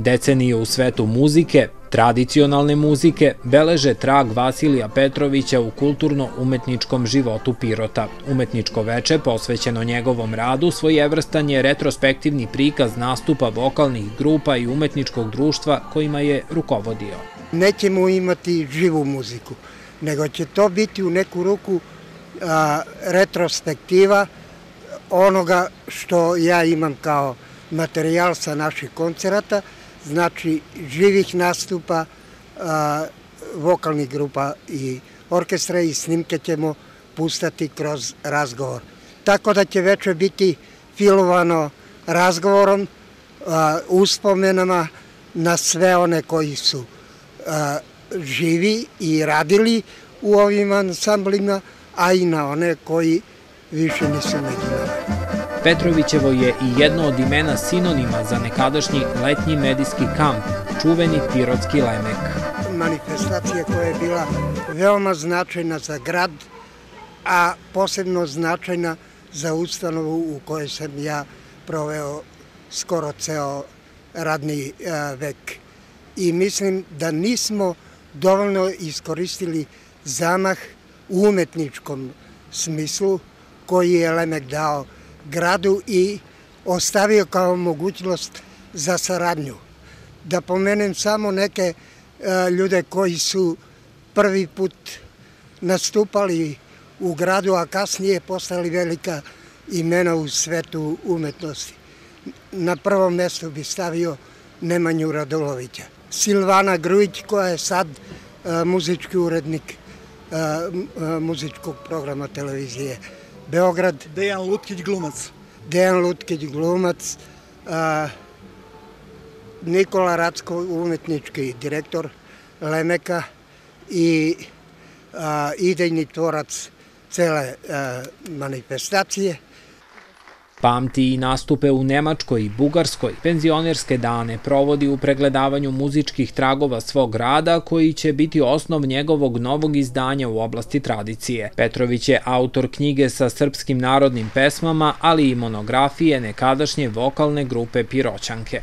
Decenije u svetu muzike, tradicionalne muzike, beleže trag Vasilija Petrovića u kulturno-umetničkom životu Pirota. Umetničko veče, posvećeno njegovom radu, svojevrstan je retrospektivni prikaz nastupa vokalnih grupa i umetničkog društva kojima je rukovodio. Nećemo imati živu muziku, nego će to biti u neku ruku retrospektiva onoga što ja imam kao materijal sa naših koncerata, znači živih nastupa vokalnih grupa i orkestra i snimke ćemo pustati kroz razgovor. Tako da će veče biti filovano razgovorom, uspomenama na sve one koji su živi i radili u ovim ansamblima, a i na one koji više nisu među nama. Petrovićevo je i jedno od imena sinonima za nekadašnji letnji medijski kamp, čuveni Pirotski lemek. Manifestacija koja je bila veoma značajna za grad, a posebno značajna za ustanovu u kojoj sam ja proveo skoro ceo radni vek. I mislim da nismo dovoljno iskoristili zamah u umetničkom smislu koji je Lemek dao gradu i ostavio kao mogućnost za saradnju. Da pomenem samo neke e, ljude koji su prvi put nastupali u gradu, a kasnije postali velika imena u svetu umetnosti. Na prvom mestu bi stavio Nemanju Radulovića. Silvana Grujić koja je sad e, muzički urednik e, muzičkog programa televizije Beograd. Dejan Lutkić glumac. Dejan Lutkić glumac. A, Nikola Racko, umetnički direktor Lemeka i a, idejni tvorac cele a, manifestacije. Pamti i nastupe u Nemačkoj i Bugarskoj, penzionerske dane provodi u pregledavanju muzičkih tragova svog rada koji će biti osnov njegovog novog izdanja u oblasti tradicije. Petrović je autor knjige sa srpskim narodnim pesmama, ali i monografije nekadašnje vokalne grupe Piroćanke.